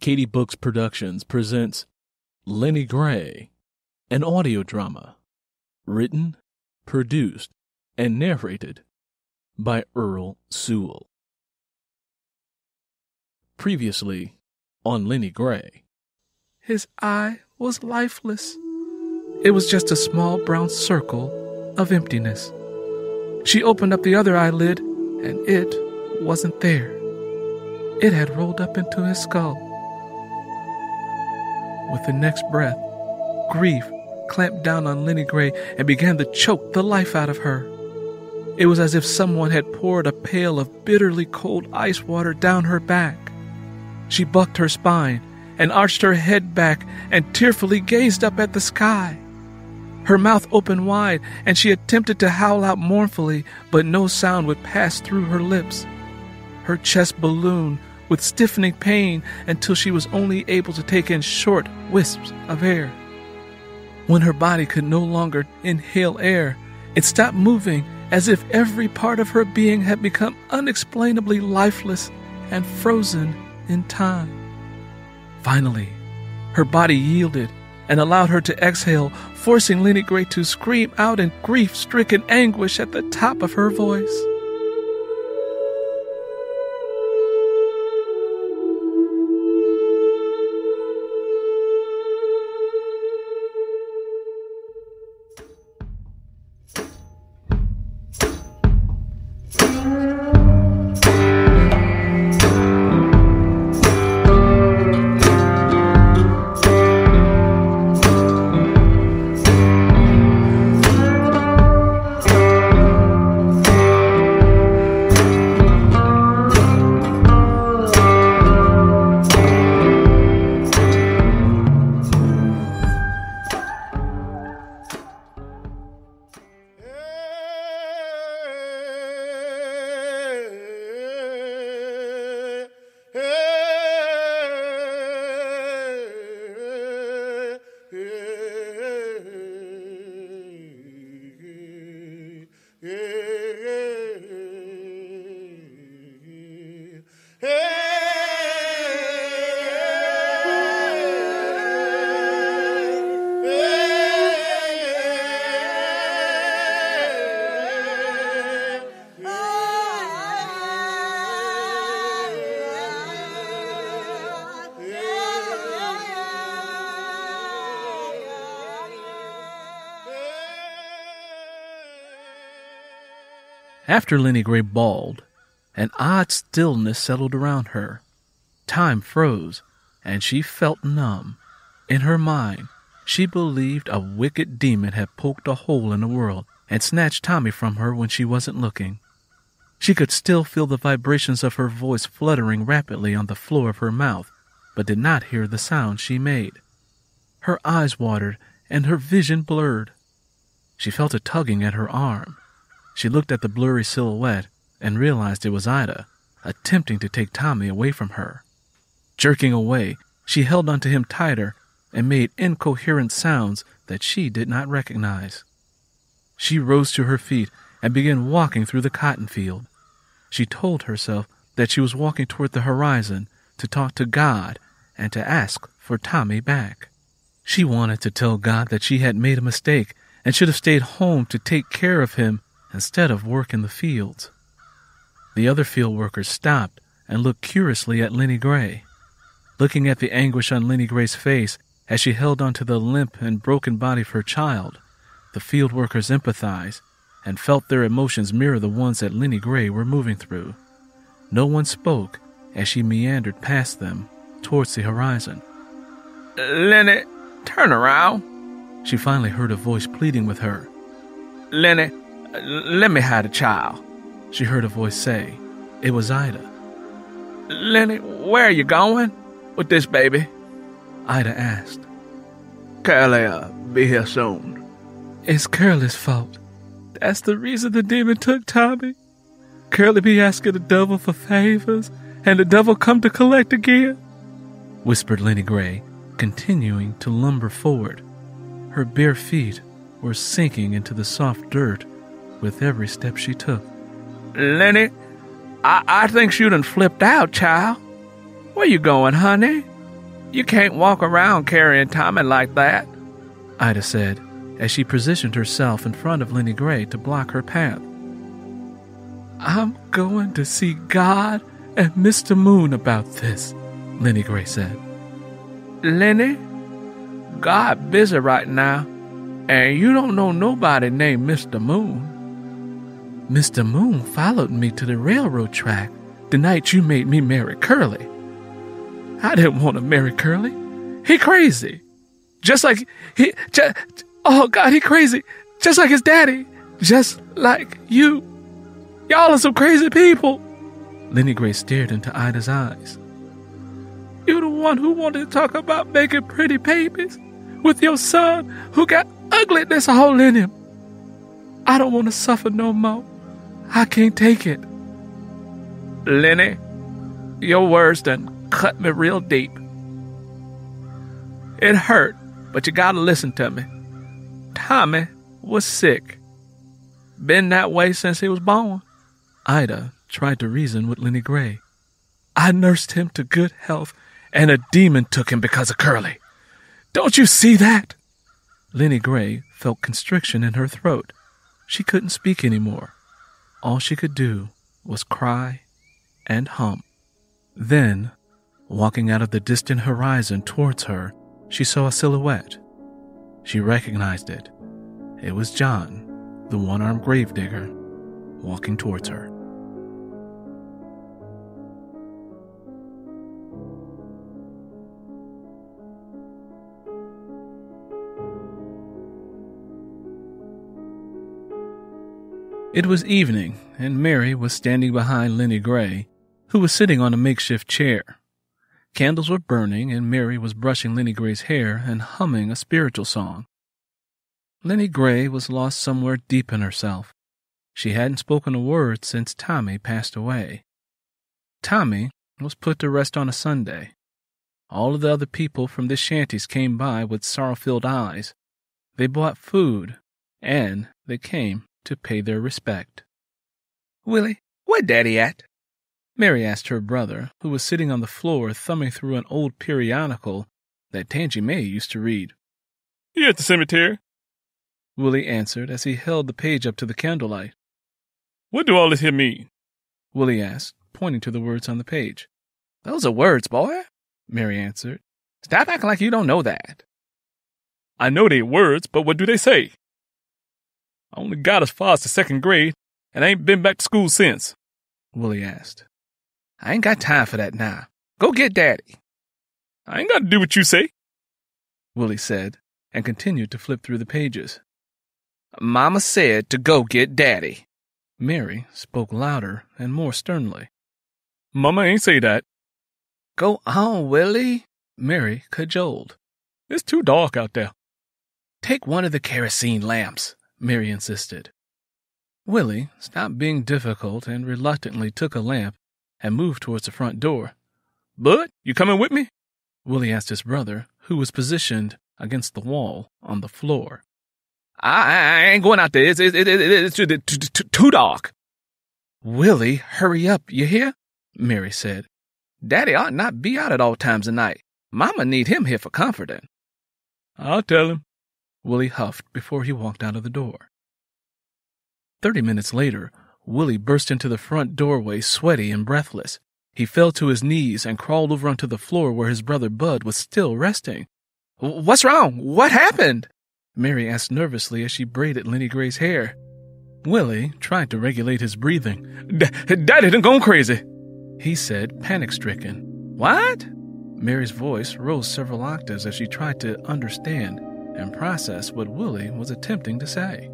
Katie Books Productions presents Lennie Gray, an audio drama, written, produced, and narrated by Earl Sewell. Previously on Lennie Gray. His eye was lifeless. It was just a small brown circle of emptiness. She opened up the other eyelid, and it wasn't there. It had rolled up into his skull. With the next breath, grief clamped down on Lennie Gray and began to choke the life out of her. It was as if someone had poured a pail of bitterly cold ice water down her back. She bucked her spine and arched her head back and tearfully gazed up at the sky. Her mouth opened wide, and she attempted to howl out mournfully, but no sound would pass through her lips. Her chest ballooned with stiffening pain until she was only able to take in short wisps of air. When her body could no longer inhale air, it stopped moving as if every part of her being had become unexplainably lifeless and frozen in time. Finally, her body yielded and allowed her to exhale, forcing Lennie Gray to scream out in grief stricken anguish at the top of her voice. After Lennie Gray bawled, an odd stillness settled around her. Time froze, and she felt numb. In her mind, she believed a wicked demon had poked a hole in the world and snatched Tommie from her when she wasn't looking. She could still feel the vibrations of her voice fluttering rapidly on the floor of her mouth, but did not hear the sound she made. Her eyes watered and her vision blurred. She felt a tugging at her arm. She looked at the blurry silhouette and realized it was Ida, attempting to take Tommie away from her. Jerking away, she held onto him tighter and made incoherent sounds that she did not recognize. She rose to her feet and began walking through the cotton field. She told herself that she was walking toward the horizon to talk to God and to ask for Tommie back. She wanted to tell God that she had made a mistake and should have stayed home to take care of him instead of work in the fields. The other field workers stopped and looked curiously at Lennie Gray. Looking at the anguish on Lennie Gray's face as she held onto the limp and broken body of her child, the field workers empathized and felt their emotions mirror the ones that Lennie Gray were moving through. No one spoke as she meandered past them towards the horizon. Lennie, turn around. She finally heard a voice pleading with her. Lennie, let me hide a child, she heard a voice say. It was Ida. Lennie, where are you going with this baby? Ida asked. Curly'll be here soon. It's Curly's fault. That's the reason the demon took Tommie. Curly be asking the devil for favors, and the devil come to collect again, whispered Lennie Gray, continuing to lumber forward. Her bare feet were sinking into the soft dirt with every step she took. Lennie, I, I think you done flipped out, child. Where you going, honey? You can't walk around carrying Tommie like that, Ida said as she positioned herself in front of Lennie Gray to block her path. I'm going to see God and Mr. Moon about this, Lennie Gray said. Lennie, God busy right now, and you don't know nobody named Mr. Moon. Mr. Moon followed me to the railroad track the night you made me marry Curly. I didn't want to marry Curly. He crazy. Just like he just, oh god, he crazy. Just like his daddy. Just like you. Y'all are some crazy people. Lennie Gray stared into Ida's eyes. You're the one who wanted to talk about making pretty babies with your son who got ugliness all in him. I don't want to suffer no more. I can't take it. Lennie, your words done cut me real deep. It hurt, but you gotta listen to me. Tommie was sick. Been that way since he was born. Ida tried to reason with Lennie Gray. I nursed him to good health, and a demon took him because of Curly. Don't you see that? Lennie Gray felt constriction in her throat. She couldn't speak anymore. All she could do was cry and hum. Then, walking out of the distant horizon towards her, she saw a silhouette. She recognized it. It was John, the one armed gravedigger, walking towards her. It was evening, and Mary was standing behind Lennie Gray, who was sitting on a makeshift chair. Candles were burning, and Mary was brushing Lennie Gray's hair and humming a spiritual song. Lennie Gray was lost somewhere deep in herself. She hadn't spoken a word since Tommie passed away. Tommie was put to rest on a Sunday. All of the other people from the shanties came by with sorrow filled eyes. They bought food, and they came to pay their respect. Willie, where Daddy at? Mary asked her brother, who was sitting on the floor thumbing through an old periodical that Tangy May used to read. He at the cemetery, Willie answered as he held the page up to the candlelight. What do all this here mean? Willie asked, pointing to the words on the page. Those are words, boy, Mary answered. Stop acting like you don't know that. I know they words, but what do they say? I only got as far as the second grade, and I ain't been back to school since. Willie asked. I ain't got time for that now. Go get Daddy. I ain't got to do what you say, Willie said, and continued to flip through the pages. Mama said to go get Daddy. Mary spoke louder and more sternly. Mama ain't say that. Go on, Willie, Mary cajoled. It's too dark out there. Take one of the kerosene lamps, Mary insisted. Willie stopped being difficult and reluctantly took a lamp and moved towards the front door. Bud, you coming with me? Willie asked his brother, who was positioned against the wall on the floor. I, I ain't going out there. It's, it, it, it's too, too, too dark. Willie, hurry up, you hear? Mary said. Daddy ought not be out at all times of night. Mama need him here for comforting. I'll tell him. Willie huffed before he walked out of the door. Thirty minutes later, Willie burst into the front doorway, sweaty and breathless. He fell to his knees and crawled over onto the floor where his brother Bud was still resting. What's wrong? What happened? Mary asked nervously as she braided Lennie Gray's hair. Willie tried to regulate his breathing. Daddy done gone crazy, he said, panic stricken. What? Mary's voice rose several octaves as she tried to understand and process what Willie was attempting to say.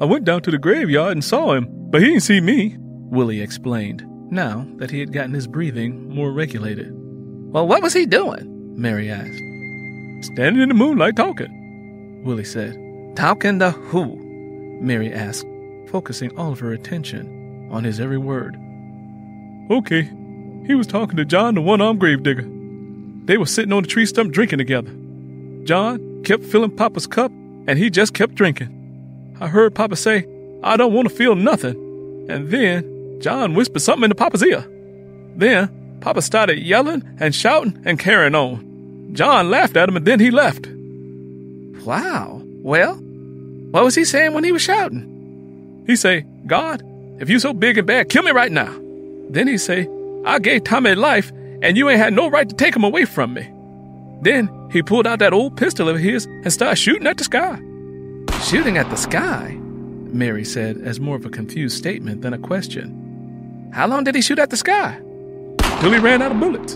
I went down to the graveyard and saw him, but he didn't see me, Willie explained, now that he had gotten his breathing more regulated. Well, what was he doing? Mary asked. Standing in the moonlight talking, Willie said. Talking to who? Mary asked, focusing all of her attention on his every word. Okay, he was talking to John, the one armed gravedigger. They were sitting on the tree stump drinking together. John kept filling Papa's cup, and he just kept drinking. I heard Papa say, I don't want to feel nothing. And then John whispered something into Papa's ear. Then Papa started yelling and shouting and carrying on. John laughed at him and then he left. Wow. Well, what was he saying when he was shouting? He say, God, if you so big and bad, kill me right now. Then he say, I gave Tommie life and you ain't had no right to take him away from me. Then he pulled out that old pistol of his and started shooting at the sky. Shooting at the sky? Mary said as more of a confused statement than a question. How long did he shoot at the sky? Till he ran out of bullets.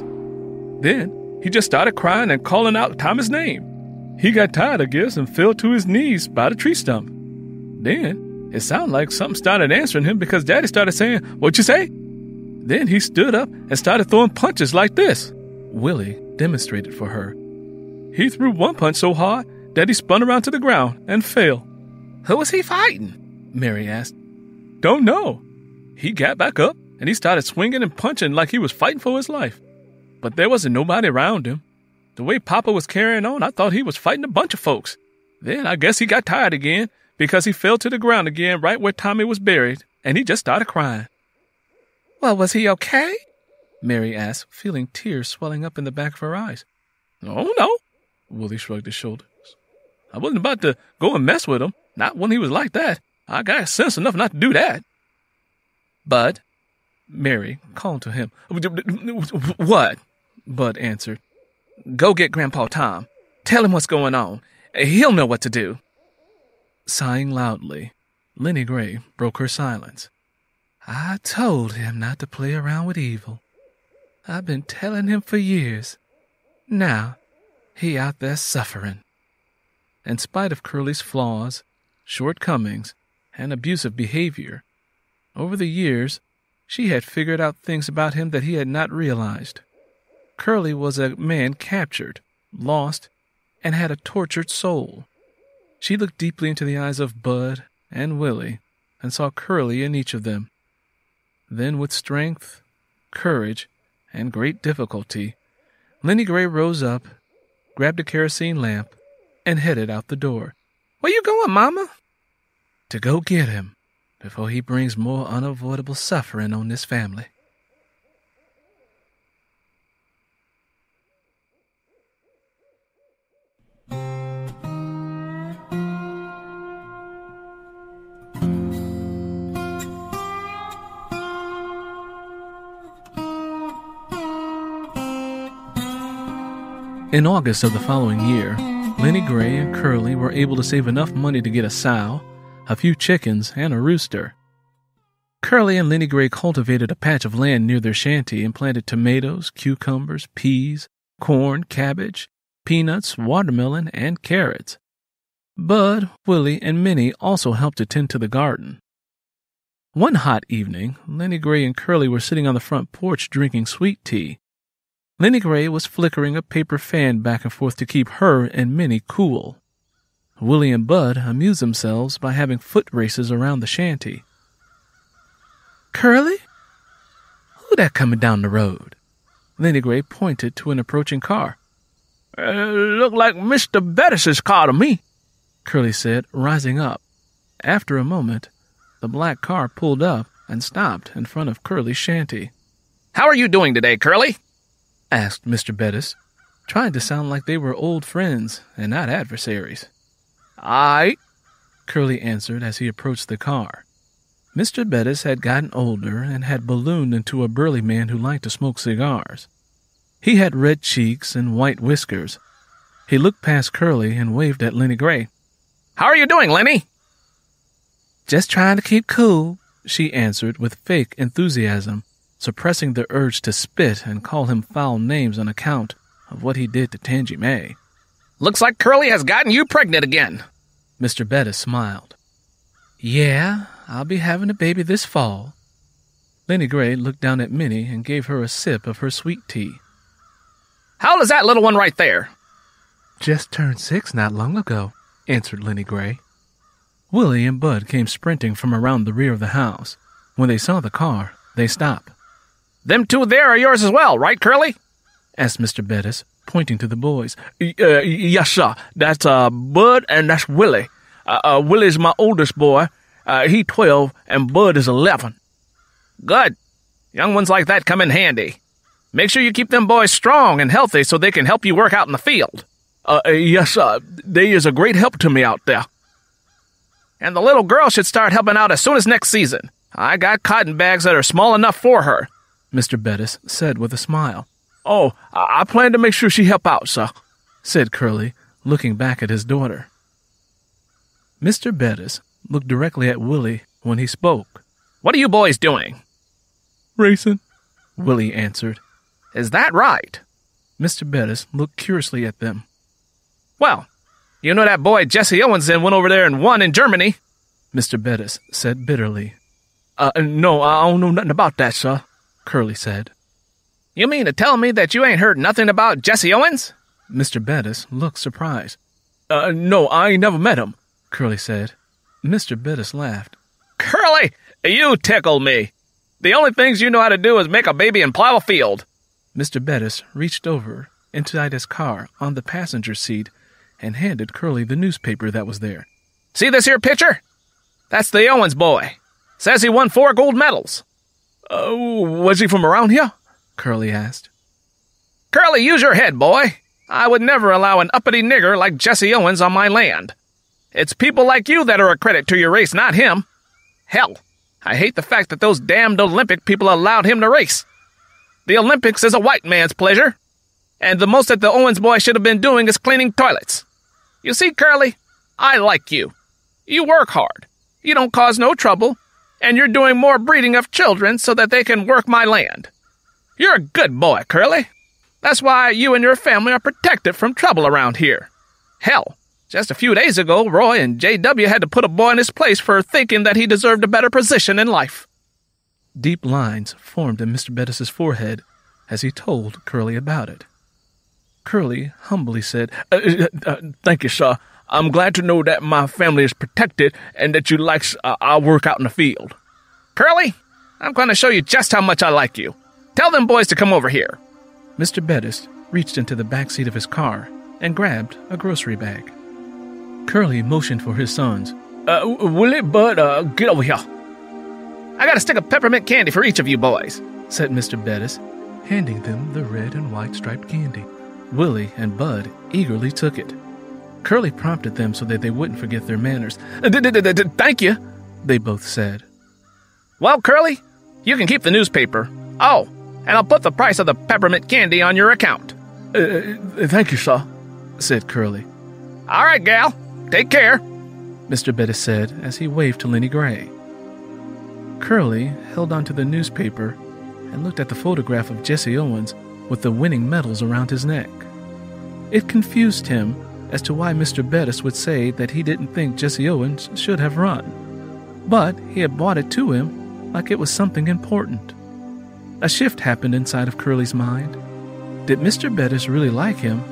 Then he just started crying and calling out Tommie's name. He got tired, I guess, and fell to his knees by the tree stump. Then it sounded like something started answering him because Daddy started saying, What you say? Then he stood up and started throwing punches like this. Willie demonstrated for her. He threw one punch so hard that he spun around to the ground and fell. Who was he fighting? Mary asked. Don't know. He got back up and he started swinging and punching like he was fighting for his life. But there wasn't nobody around him. The way Papa was carrying on, I thought he was fighting a bunch of folks. Then I guess he got tired again because he fell to the ground again right where Tommie was buried and he just started crying. Well, was he okay? Mary asked, feeling tears swelling up in the back of her eyes. Oh, no. Willie shrugged his shoulders. I wasn't about to go and mess with him. Not when he was like that. I got sense enough not to do that. Bud, Mary called to him. What? Bud answered. Go get Grandpa Tom. Tell him what's going on. He'll know what to do. Sighing loudly, Lennie Gray broke her silence. I told him not to play around with evil. I've been telling him for years. Now, he out there suffering. In spite of Curly's flaws, shortcomings, and abusive behavior, over the years, she had figured out things about him that he had not realized. Curly was a man captured, lost, and had a tortured soul. She looked deeply into the eyes of Bud and Willie and saw Curly in each of them. Then, with strength, courage, and great difficulty, Lennie Gray rose up, grabbed a kerosene lamp, and headed out the door. Where you going, Mama? To go get him before he brings more unavoidable suffering on this family. In August of the following year, Lennie Gray and Curly were able to save enough money to get a sow, a few chickens, and a rooster. Curly and Lennie Gray cultivated a patch of land near their shanty and planted tomatoes, cucumbers, peas, corn, cabbage, peanuts, watermelon, and carrots. Bud, Willie, and Minnie also helped to tend to the garden. One hot evening, Lennie Gray and Curly were sitting on the front porch drinking sweet tea Lennie Gray was flickering a paper fan back and forth to keep her and Minnie cool. Willie and Bud amused themselves by having foot races around the shanty. Curly? Who that coming down the road? Lennie Gray pointed to an approaching car. Uh, look like Mr. Bettis's car to me, Curly said, rising up. After a moment, the black car pulled up and stopped in front of Curly's shanty. How are you doing today, Curly? Asked Mr. Bettis, trying to sound like they were old friends and not adversaries. I, Curly answered as he approached the car. Mr. Bettis had gotten older and had ballooned into a burly man who liked to smoke cigars. He had red cheeks and white whiskers. He looked past Curly and waved at Lennie Gray. How are you doing, Lennie? Just trying to keep cool, she answered with fake enthusiasm suppressing the urge to spit and call him foul names on account of what he did to Tangy May. Looks like Curly has gotten you pregnant again. Mr. Bettis smiled. Yeah, I'll be having a baby this fall. Lennie Gray looked down at Minnie and gave her a sip of her sweet tea. How old is that little one right there? Just turned six not long ago, answered Lennie Gray. Willie and Bud came sprinting from around the rear of the house. When they saw the car, they stopped. Them two there are yours as well, right, Curly? asked Mr. Bettis, pointing to the boys. Uh, yes, sir. That's uh, Bud and that's Willie. Uh, uh, Willie's my oldest boy. Uh, he twelve and Bud is eleven. Good. Young ones like that come in handy. Make sure you keep them boys strong and healthy so they can help you work out in the field. Uh, yes, sir. they is a great help to me out there. And the little girl should start helping out as soon as next season. I got cotton bags that are small enough for her. Mr. Bettis said with a smile. Oh, I, I plan to make sure she help out, sir, said Curly, looking back at his daughter. Mr. Bettis looked directly at Willie when he spoke. What are you boys doing? Racing, Willie answered. Is that right? Mr. Bettis looked curiously at them. Well, you know that boy Jesse Owens then went over there and won in Germany. Mr. Bettis said bitterly. Uh, no, I don't know nothing about that, sir, Curly said. You mean to tell me that you ain't heard nothing about Jesse Owens? Mr. Bettis looked surprised. Uh, no, I never met him, Curly said. Mr. Bettis laughed. Curly, you tickle me. The only things you know how to do is make a baby and plow a field. Mr. Bettis reached over inside his car on the passenger seat and handed Curly the newspaper that was there. See this here picture? That's the Owens boy. Says he won four gold medals. Oh, was he from around here? Curly asked. Curly, use your head, boy. I would never allow an uppity nigger like Jesse Owens on my land. It's people like you that are a credit to your race, not him. Hell, I hate the fact that those damned Olympic people allowed him to race. The Olympics is a white man's pleasure, and the most that the Owens boy should have been doing is cleaning toilets. You see, Curly, I like you. You work hard. You don't cause no trouble, and you're doing more breeding of children so that they can work my land. You're a good boy, Curly. That's why you and your family are protected from trouble around here. Hell, just a few days ago, Roy and J.W. had to put a boy in his place for thinking that he deserved a better position in life. Deep lines formed in Mr. Bettis's forehead as he told Curly about it. Curly humbly said, uh, uh, uh, Thank you, sir. I'm glad to know that my family is protected and that you like uh, our work out in the field. Curly, I'm going to show you just how much I like you. Tell them boys to come over here. Mr. Bettis reached into the back seat of his car and grabbed a grocery bag. Curly motioned for his sons. Uh, Willie, Bud, uh, get over here. I got a stick of peppermint candy for each of you boys, said Mr. Bettis, handing them the red and white striped candy. Willie and Bud eagerly took it. Curly prompted them so that they wouldn't forget their manners. Thank you, they both said. Well, Curly, you can keep the newspaper. Oh, and I'll put the price of the peppermint candy on your account. Uh, thank you, sir, said Curly. All right, gal. Take care, Mr. Bettis said as he waved to Lennie Gray. Curly held onto the newspaper and looked at the photograph of Jesse Owens with the winning medals around his neck. It confused him as to why Mr. Bettis would say that he didn't think Jesse Owens should have run, but he had brought it to him like it was something important. A shift happened inside of Curly's mind. Did Mr. Bettis really like him,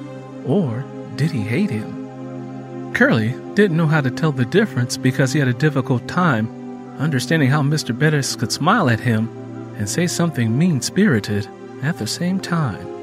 or did he hate him? Curly didn't know how to tell the difference because he had a difficult time understanding how Mr. Bettis could smile at him and say something mean spirited at the same time.